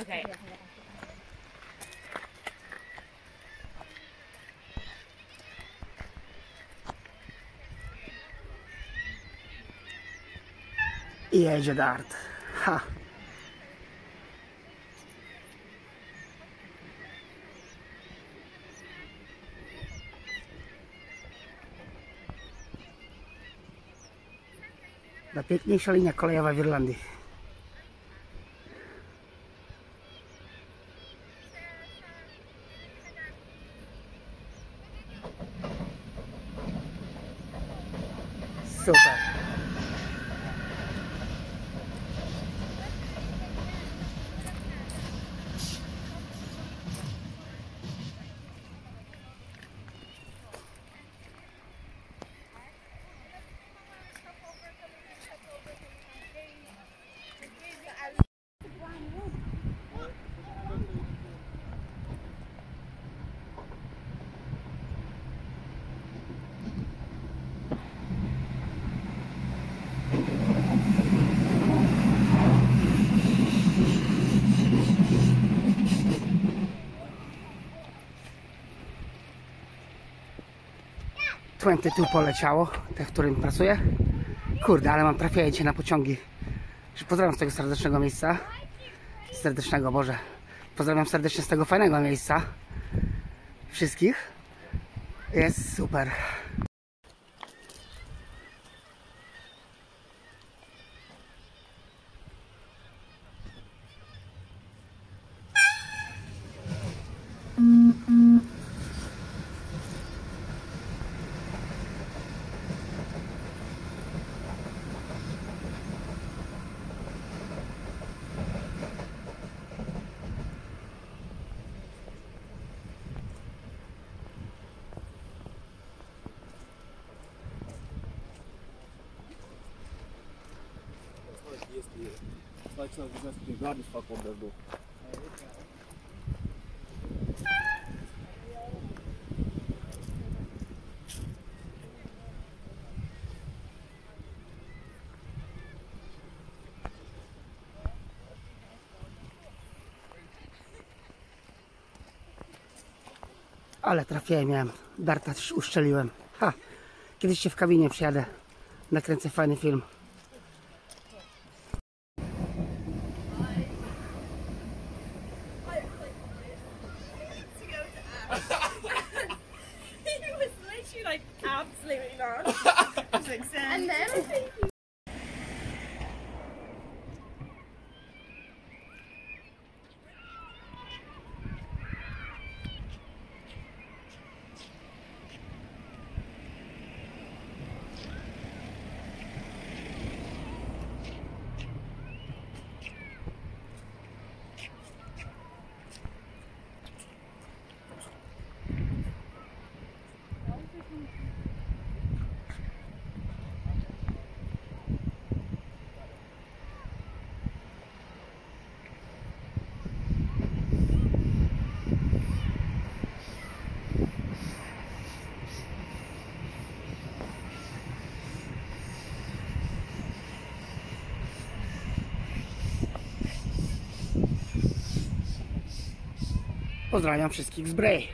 Okay. Je Jedard. Ha. Na pěknější linie kolejová v Irlandii. So. 22 poleciało, te, w którym pracuję. Kurde, ale mam trafienie na pociągi. Pozdrawiam z tego serdecznego miejsca. Serdecznego, Boże. Pozdrawiam serdecznie z tego fajnego miejsca. Wszystkich. Jest super. Like some just the garbage fuck on. Ale trafiłem, miałem. Darta uszczeliłem. Ha! Kiedyś się w kabinie przyjadę. Nakręcę fajny film. And then Pozdrawiam wszystkich z Bray.